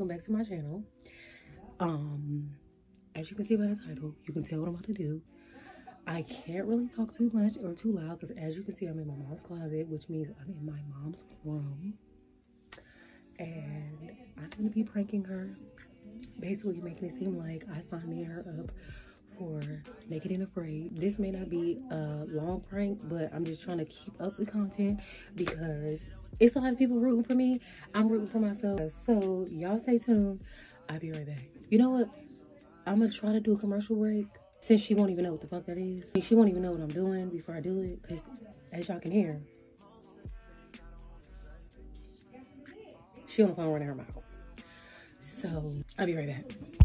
welcome back to my channel. Um, as you can see by the title, you can tell what I'm about to do. I can't really talk too much or too loud because as you can see, I'm in my mom's closet, which means I'm in my mom's room. And I'm gonna be pranking her, basically making it seem like I signed her up for Naked and Afraid. This may not be a long prank, but I'm just trying to keep up the content because it's a lot of people rooting for me. I'm rooting for myself. So y'all stay tuned. I'll be right back. You know what? I'm gonna try to do a commercial break since she won't even know what the fuck that is. She won't even know what I'm doing before I do it because as y'all can hear, she on the phone running her mouth. So I'll be right back.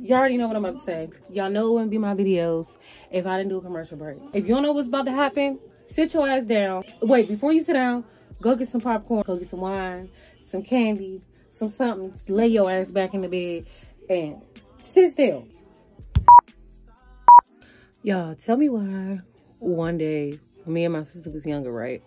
Y'all already know what I'm about to say. Y'all know it wouldn't be my videos if I didn't do a commercial break. If you don't know what's about to happen, sit your ass down. Wait, before you sit down, Go get some popcorn, go get some wine, some candy, some something. Lay your ass back in the bed and sit still. Y'all, tell me why one day, me and my sister was younger, right?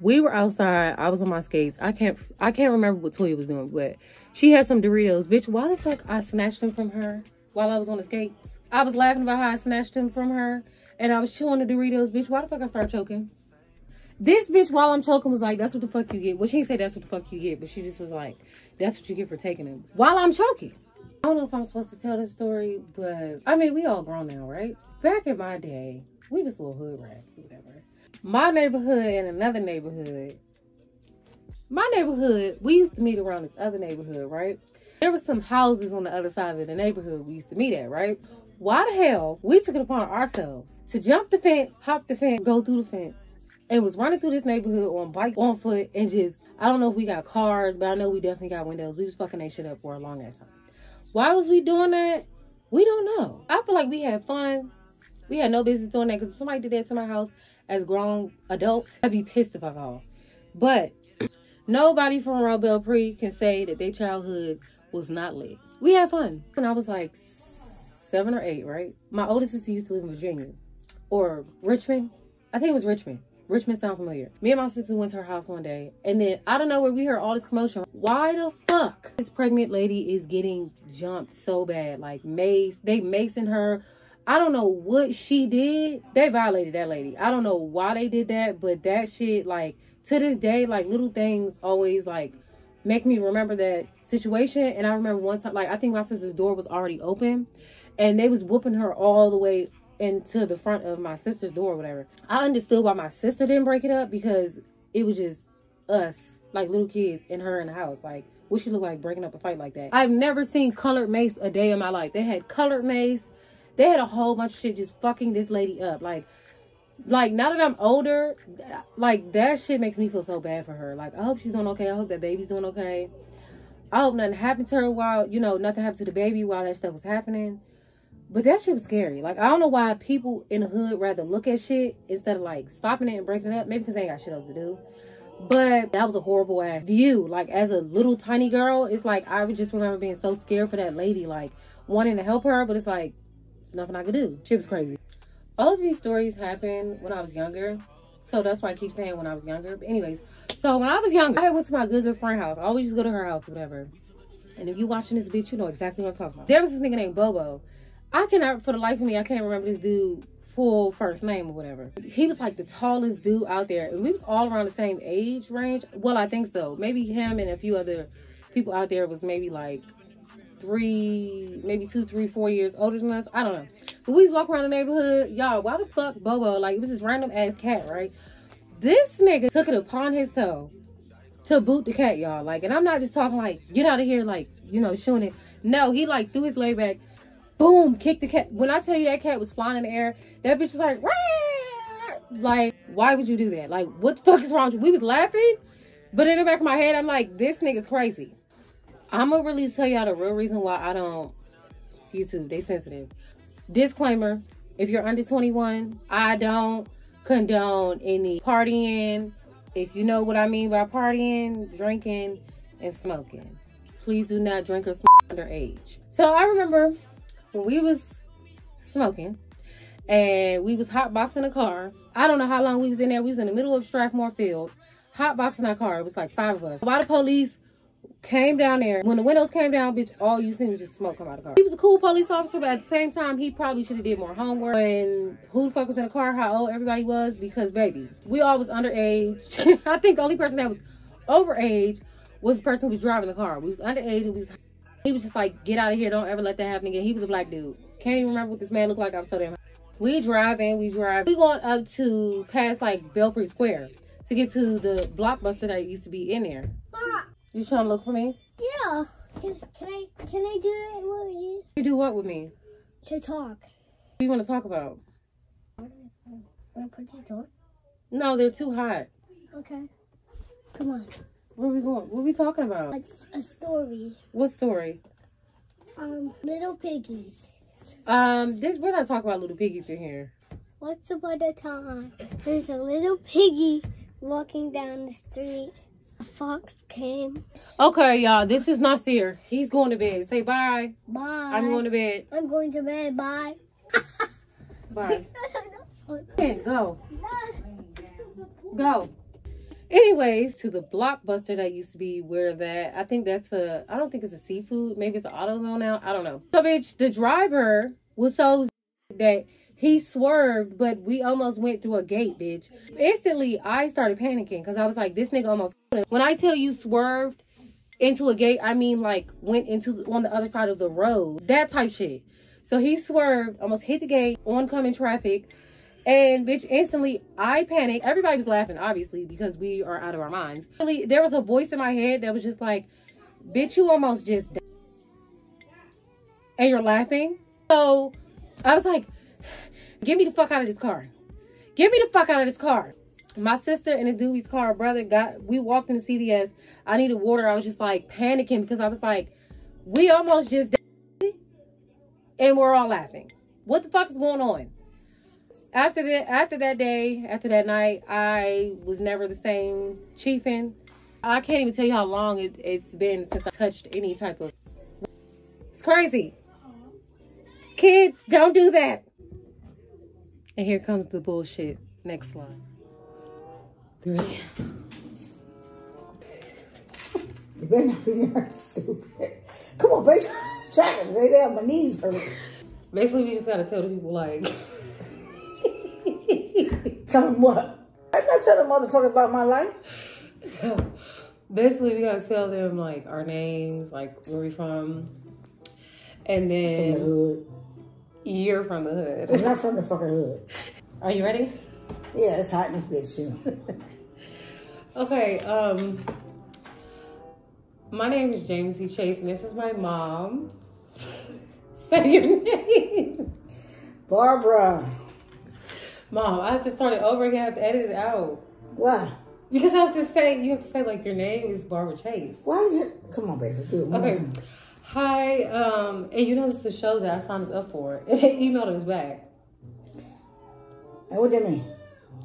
We were outside. I was on my skates. I can't I can't remember what Toya was doing, but she had some Doritos. Bitch, why the fuck I snatched them from her while I was on the skates? I was laughing about how I snatched them from her and I was chewing the Doritos. Bitch, why the fuck I start choking? This bitch, while I'm choking, was like, that's what the fuck you get. Well, she didn't say that's what the fuck you get, but she just was like, that's what you get for taking him. While I'm choking. I don't know if I'm supposed to tell this story, but I mean, we all grown now, right? Back in my day, we was little hood rats or whatever. My neighborhood and another neighborhood. My neighborhood, we used to meet around this other neighborhood, right? There was some houses on the other side of the neighborhood we used to meet at, right? Why the hell we took it upon ourselves to jump the fence, hop the fence, go through the fence, and was running through this neighborhood on bike, on foot, and just, I don't know if we got cars, but I know we definitely got windows. We was fucking that shit up for a long ass time. Why was we doing that? We don't know. I feel like we had fun. We had no business doing that because if somebody did that to my house as grown adults, I'd be pissed if I called. But nobody from Royal Belpre can say that their childhood was not lit. We had fun. When I was like seven or eight, right? My oldest sister used to live in Virginia or Richmond. I think it was Richmond. Richmond sound familiar. Me and my sister went to her house one day, and then I don't know where we heard all this commotion. Why the fuck this pregnant lady is getting jumped so bad? Like mace, they macing her. I don't know what she did. They violated that lady. I don't know why they did that, but that shit, like to this day, like little things always like make me remember that situation. And I remember one time, like I think my sister's door was already open, and they was whooping her all the way into the front of my sister's door or whatever. I understood why my sister didn't break it up because it was just us, like little kids, and her in the house. Like, what she look like breaking up a fight like that? I've never seen colored mace a day in my life. They had colored mace. They had a whole bunch of shit just fucking this lady up. Like, like now that I'm older, like that shit makes me feel so bad for her. Like, I hope she's doing okay. I hope that baby's doing okay. I hope nothing happened to her while, you know, nothing happened to the baby while that stuff was happening. But that shit was scary. Like, I don't know why people in the hood rather look at shit instead of, like, stopping it and breaking it up. Maybe because they ain't got shit else to do. But that was a horrible ass view. Like, as a little tiny girl, it's like, I just remember being so scared for that lady. Like, wanting to help her, but it's like, nothing I could do. Shit was crazy. All of these stories happened when I was younger. So that's why I keep saying when I was younger. But anyways, so when I was younger, I went to my good, good friend house. I always to go to her house or whatever. And if you watching this bitch, you know exactly what I'm talking about. There was this nigga named Bobo. I cannot, for the life of me, I can't remember this dude full first name or whatever. He was like the tallest dude out there. And we was all around the same age range. Well, I think so. Maybe him and a few other people out there was maybe like three, maybe two, three, four years older than us. I don't know. But we was walking around the neighborhood. Y'all, why the fuck Bobo? Like, it was this random ass cat, right? This nigga took it upon himself to boot the cat, y'all. Like, and I'm not just talking like, get out of here, like, you know, showing it. No, he like threw his leg back boom, kicked the cat. When I tell you that cat was flying in the air, that bitch was like, Rah! like, why would you do that? Like, what the fuck is wrong? We was laughing, but in the back of my head, I'm like, this nigga's crazy. I'm gonna really tell y'all the real reason why I don't YouTube. They sensitive. Disclaimer: If you're under 21, I don't condone any partying. If you know what I mean by partying, drinking, and smoking, please do not drink or smoke underage. So I remember when we was smoking and we was hotboxing a car. I don't know how long we was in there. We was in the middle of Strathmore Field, hotboxing our car. It was like five of us. Why the police came down there. When the windows came down, bitch, all you seen was just smoke come out of the car. He was a cool police officer, but at the same time, he probably should have did more homework. And who the fuck was in the car, how old everybody was, because baby, we all was underage. I think the only person that was overage was the person who was driving the car. We was underage and we was he was just like, get out of here, don't ever let that happen again. He was a black dude. Can't even remember what this man looked like. I'm so damn we driving, we drive. We going up to past like Belpre Square to get to the blockbuster that used to be in there. You trying to look for me? Yeah. Can, can I can I do that with you? You do what with me? To talk. What do you want to talk about? Want to put these on? No, they're too hot. Okay. Come on. Where are we going? What are we talking about? It's a story. What story? Um, little piggies. Um, this we're not talking about little piggies in here. Once upon a time, there's a little piggy walking down the street. A fox came. Okay, y'all, this is not fair. He's going to bed. Say bye. Bye. I'm going to bed. I'm going to bed. Bye. Bye. Okay, go. Go. Anyways, to the blockbuster that used to be where that I think that's a I don't think it's a seafood, maybe it's an AutoZone now. I don't know. So bitch, the driver was so that he swerved, but we almost went through a gate, bitch. Instantly, I started panicking because I was like, this nigga almost. When I tell you swerved into a gate, I mean like went into on the other side of the road, that type shit. So he swerved, almost hit the gate, oncoming traffic. And bitch, instantly I panicked. Everybody was laughing, obviously, because we are out of our minds. Really, there was a voice in my head that was just like, bitch, you almost just died. And you're laughing. So I was like, get me the fuck out of this car. Get me the fuck out of this car. My sister and his Dewey's car brother got, we walked into CVS. I needed water. I was just like panicking because I was like, we almost just. And we're all laughing. What the fuck is going on? after that after that day after that night i was never the same chiefing i can't even tell you how long it, it's been since i touched any type of it's crazy kids don't do that and here comes the bullshit next slide ready You better not be that stupid. Come on, baby. Try to lay down. My knees hurt. basically we just gotta tell the people like Tell them what? I'm not telling motherfuckers about my life. So basically, we gotta tell them like our names, like where we from, and then. You're from the hood. I'm not from the fucking hood. Are you ready? Yeah, it's hot in this bitch too. Okay. Um, my name is James C. Chase, and this is my mom. Say your name, Barbara. mom. I have to start it over again. I have to edit it out Why? because I have to say you have to say like your name is Barbara Chase. Why you? Come on, baby. Do it. Okay. Hi, um, and you know this is a show that I signed us up for. And they emailed us back. And what that mean?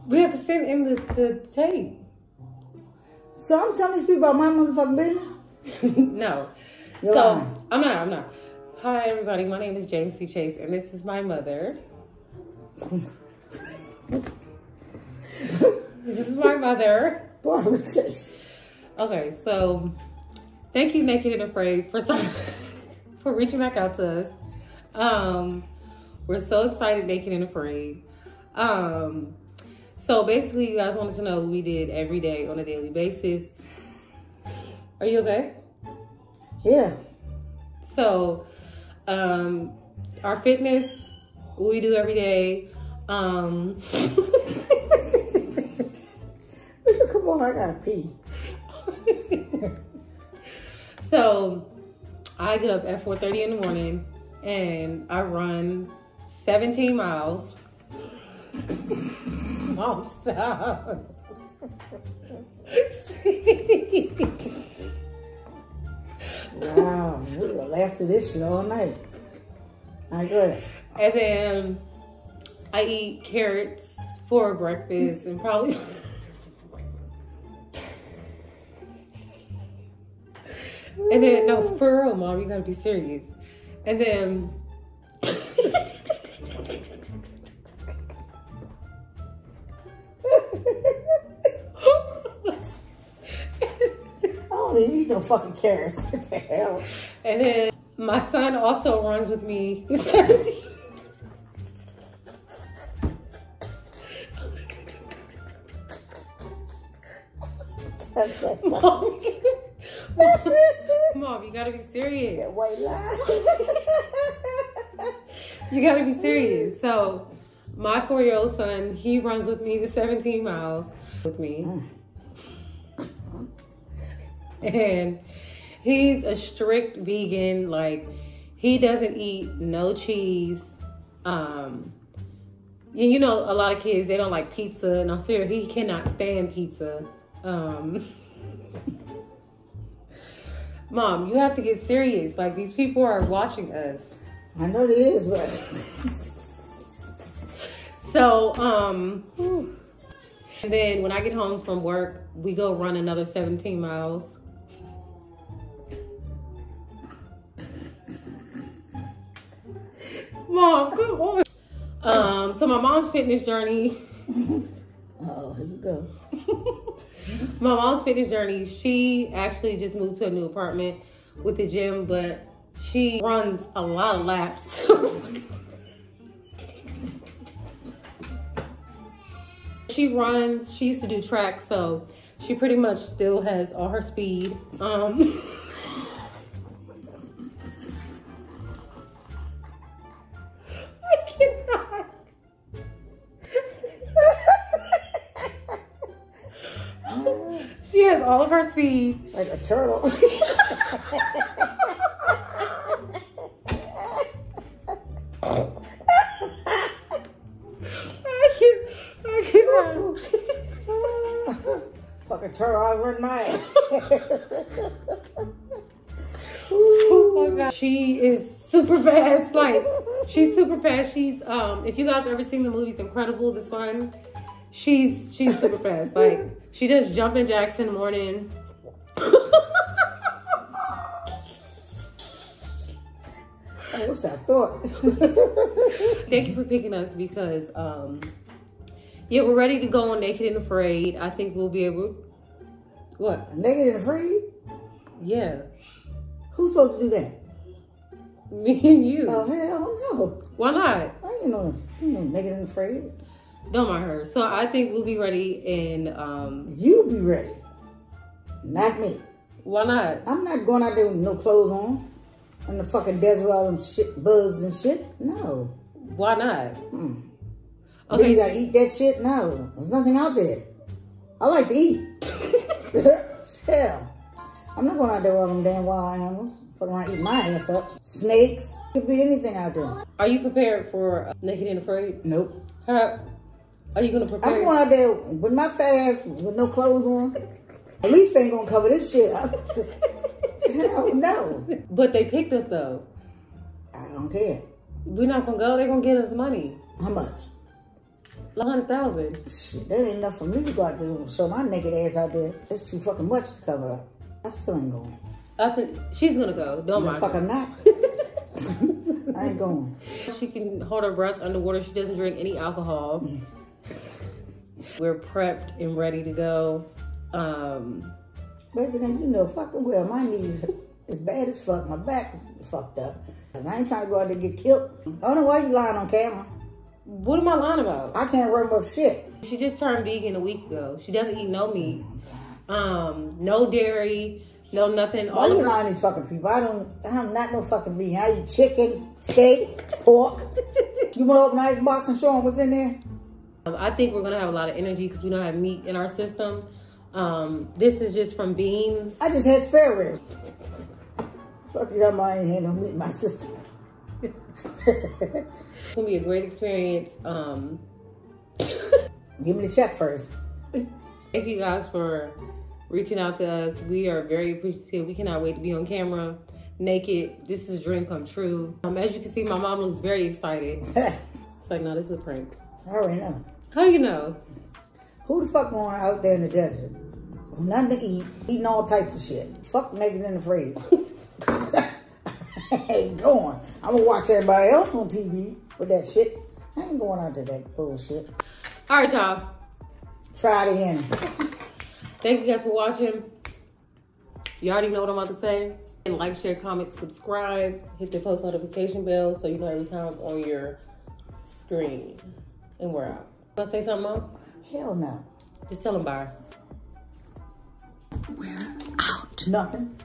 We have to send in the, the tape. So I'm telling these people about my motherfucking business? no. You're so lying. I'm not, I'm not. Hi everybody, my name is James C. Chase and this is my mother. this is my mother. Barbara Chase. Okay, so thank you, Naked and Afraid, for some, for reaching back out to us. Um, we're so excited, Naked and Afraid. Um, so basically, you guys wanted to know what we did every day on a daily basis. Are you okay? Yeah. So, um, our fitness, we do every day. Um, Come on, I gotta pee. So I get up at 4:30 in the morning and I run 17 miles. Oh, stop. Wow, we gonna laugh through this shit all night. All right, go ahead. and then I eat carrots for breakfast and probably. and then, no, it's for real, mom. You gotta be serious. And then. I don't even eat no fucking carrots. What the hell? And then my son also runs with me. Okay. Mom, Mom, you gotta be serious. That white lie. You gotta be serious. So, my four year old son, he runs with me the 17 miles with me. And he's a strict vegan. Like, he doesn't eat no cheese. Um, you you know, a lot of kids, they don't like pizza. And I'm serious, he cannot stand pizza. Um, Mom, you have to get serious. Like, these people are watching us. I know it is, but So, um, and then when I get home from work, we go run another 17 miles. Mom, come on. Um, so my mom's fitness journey, oh, here we go. my mom's fitness journey, she actually just moved to a new apartment with the gym, but she runs a lot of laps. she runs, she used to do track, so she pretty much still has all her speed. Um, has all of her speed. Like a turtle. I can, I cannot. Fucking turtle, I run my ass. Oh my god. She is super fast. Like she's super fast. She's um if you guys ever seen the movies Incredible, The Sun, she's she's super fast. Like she does jumping jacks in the morning. I wish I thought. Thank you for picking us because um yeah, we're ready to go on Naked and Afraid. I think we'll be able what? Naked and afraid? Yeah. Who's supposed to do that? Me and you. Oh, hell no. Why not? I ain't know, you know, naked and afraid. Don't mind her. So I think we'll be ready and um You be ready. Not me. why not? I'm not going out there with no clothes on. In the fucking desert with all them shit, bugs and shit. No. Why not? Mm. Then you gotta eat that shit? No. There's nothing out there. I like to eat. Hell. I'm not going out there with all them damn wild animals. Fucking around eat my ass up. Snakes. Could be anything out there. Are you prepared for uh, Naked and Afraid? Nope. How, are you gonna prepare? I'm going out there with my fat ass with no clothes on. A leaf ain't gonna cover this shit up. Hell no. But they picked us though. I don't care. We're not gonna go. They're gonna get us money, How much? a hundred thousand. Shit, that ain't enough for me to go out there and show my naked ass out there. That's too fucking much to cover up. I still ain't going. I think she's gonna go. Don't No mind. fucking not. I ain't going. She can hold her breath underwater. She doesn't drink any alcohol. Mm. We're prepped and ready to go. Um, Baby, then you know fucking well my knees is bad as fuck. My back is fucked up. And I ain't trying to go out there and get killed. I don't know why you lying on camera. what am I lying about? I can't run with shit. She just turned vegan a week ago. She doesn't eat no meat, um, no dairy, no nothing. Why All you lying these fucking people? I don't, I'm not no fucking vegan. I eat chicken, steak, pork. you want to open the ice box and show them what's in there? Um, I think we're gonna have a lot of energy because we don't have meat in our system. Um, this is just from beans. I just had spare ribs. Fuck you I ain't had no meat in my system. It's gonna be a great experience. Um, Give me the check first. thank you guys for reaching out to us. We are very appreciative. We cannot wait to be on camera, naked. This is a dream come true. Um, as you can see, my mom looks very excited. It's like, no, this is a prank. I already know. How you know? Who the fuck going out there in the desert? Nothing to eat, eating all types of shit. Fuck naked and afraid. I ain't going. I'm gonna watch everybody else on TV with that shit. I ain't going out to that bullshit. All right, y'all. Try it again. Thank you guys for watching. You already know what I'm about to say. And like, share, comment, subscribe, hit the post notification bell so you know every time I'm on your screen. And we're out. Want to say something, Mom? Hell no. Just tell them bye. We're out. Nothing.